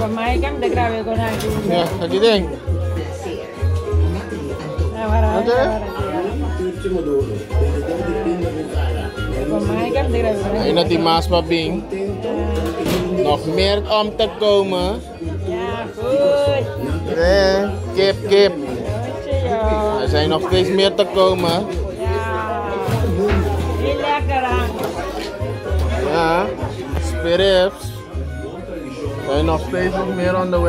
Mamá, que me grave con alguien. Ya, aquí tengo. In het Dimaas Babing. Nog meer om te komen. Ja, goed. Nee, kip, kip. Er zijn nog steeds meer te komen. Ja, heel lekker aan. Ja, Ain't não fez o meer não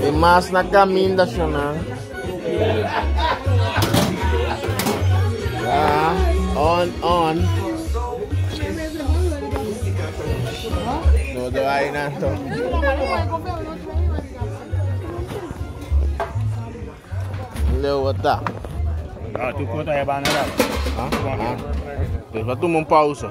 De maas na Kamin Nationaal. Ja, on, on. Todo ahí, Nato. Leuwata. Ah, tu kuota ya bana da. Ah, ah. Pues va a tomar pausa.